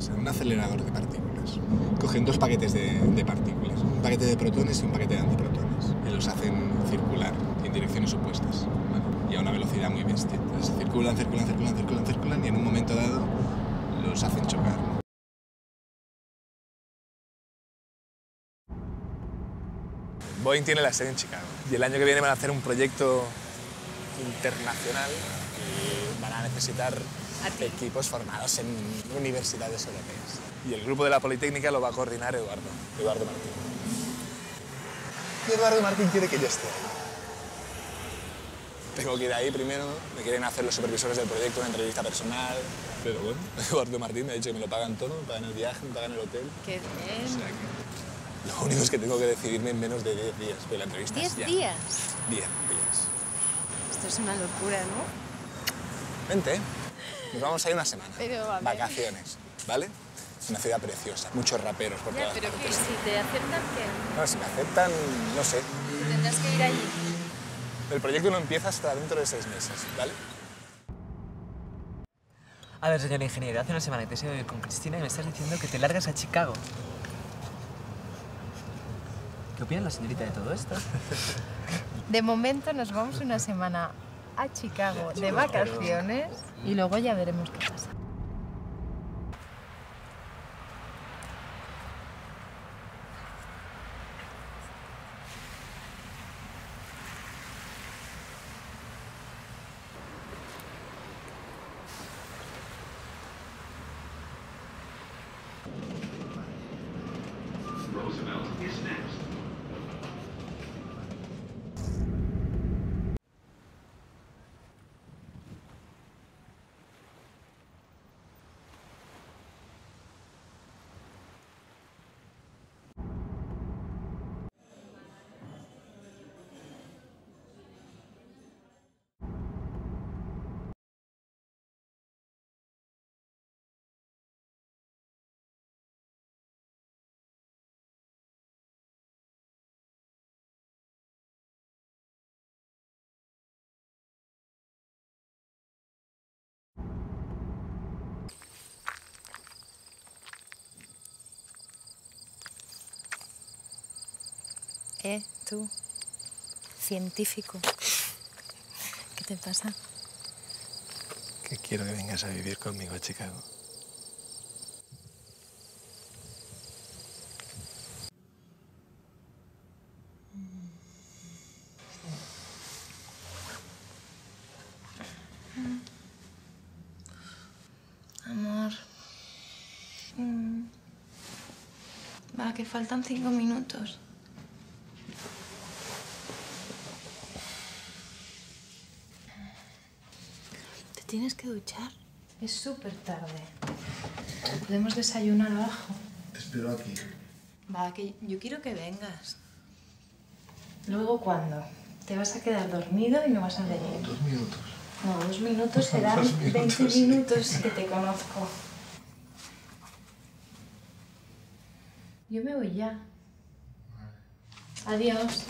O un acelerador de partículas. Cogen dos paquetes de, partículas, un paquete de protones y un paquete de antiprotones, y los hacen circular en direcciones opuestas, y a una velocidad muy bestia. Entonces circulan, circulan, circulan, circulan, circulan, y en un momento dado los hacen chocar. Boeing tiene la sede en Chicago y el año que viene van a hacer un proyecto internacional y van a necesitar equipos formados en universidades europeas. Y el grupo de la Politécnica lo va a coordinar Eduardo, Eduardo Martín. Y Eduardo Martín quiere que yo esté ahí. Tengo que ir ahí primero, me quieren hacer los supervisores del proyecto una entrevista personal, pero bueno, Eduardo Martín me ha dicho que me lo pagan todo, me pagan el viaje, me pagan el hotel. Qué O bien. sea que lo único es que tengo que decidirme en menos de 10 días, pero la entrevista es ¿Diez ya. días? 10 días. Esto es una locura, ¿no? Vente, nos vamos a ir una semana. Pero, a ver. Vacaciones, ¿vale? Es una ciudad preciosa, muchos raperos por Ya, todas pero que partes. si te aceptan, ¿qué? No, si me aceptan, no sé. Tendrás que ir allí. El proyecto no empieza hasta dentro de seis meses, ¿vale? A ver, señor ingeniero, hace una semana que te he ido a vivir con Cristina y me estás diciendo que te largas a Chicago. ¿Qué opina la señorita de todo esto? De momento nos vamos una semana a Chicago de vacaciones y luego ya veremos qué pasa. Eh, tú, científico. ¿Qué te pasa? Que quiero que vengas a vivir conmigo a Chicago. Amor. Mm. Va, que faltan cinco minutos. Tienes que duchar? Es súper tarde. Podemos desayunar abajo. Te espero aquí. Va, que yo quiero que vengas. ¿Luego cuándo? Te vas a quedar dormido y no vas a venir. Dos minutos. No, dos minutos serán Dos minutos, 20 sí. minutos que te conozco. Yo me voy ya. Adiós.